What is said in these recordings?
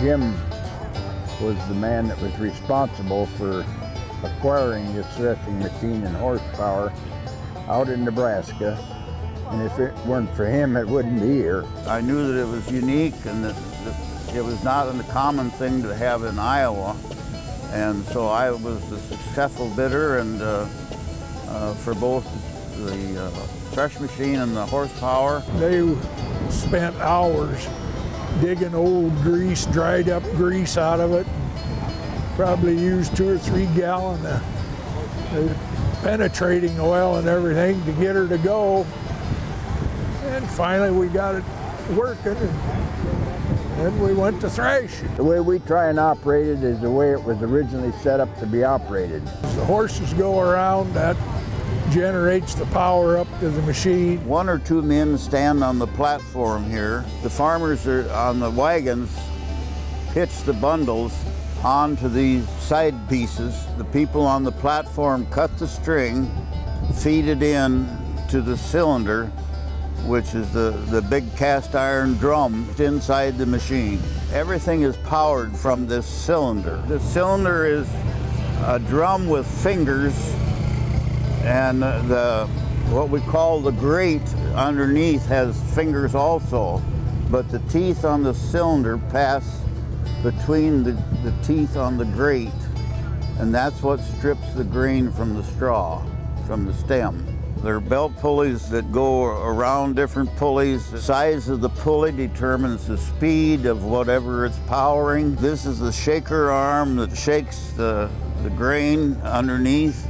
Jim was the man that was responsible for acquiring this threshing machine and horsepower out in Nebraska. And if it weren't for him, it wouldn't be here. I knew that it was unique and that, that it was not a common thing to have in Iowa. And so I was a successful bidder and uh, uh, for both the uh, thresh machine and the horsepower. They spent hours digging old grease, dried up grease out of it. Probably used two or three gallon of penetrating oil and everything to get her to go. And finally we got it working and then we went to thrash. The way we try and operate it is the way it was originally set up to be operated. As the horses go around, that generates the power up to the machine. One or two men stand on the platform here. The farmers are on the wagons pitch the bundles onto these side pieces. The people on the platform cut the string, feed it in to the cylinder, which is the, the big cast iron drum inside the machine. Everything is powered from this cylinder. The cylinder is a drum with fingers and the what we call the grate underneath has fingers also, but the teeth on the cylinder pass between the, the teeth on the grate, and that's what strips the grain from the straw, from the stem. There are belt pulleys that go around different pulleys. The size of the pulley determines the speed of whatever it's powering. This is the shaker arm that shakes the, the grain underneath.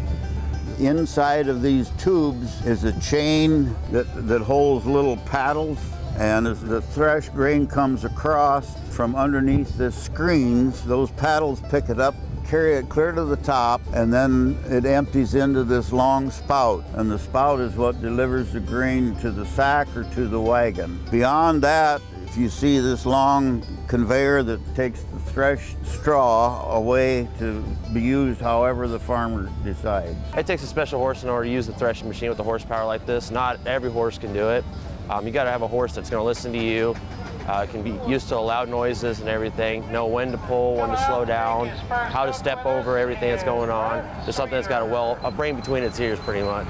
Inside of these tubes is a chain that, that holds little paddles and as the thresh grain comes across from underneath the screens, those paddles pick it up, carry it clear to the top, and then it empties into this long spout. And the spout is what delivers the grain to the sack or to the wagon. Beyond that, if you see this long conveyor that takes the thresh straw away to be used however the farmer decides. It takes a special horse in order to use the threshing machine with the horsepower like this. Not every horse can do it. Um, you got to have a horse that's going to listen to you, uh, can be used to loud noises and everything, know when to pull, when to slow down, how to step over everything that's going on. Just something that's got a well, a brain between its ears pretty much.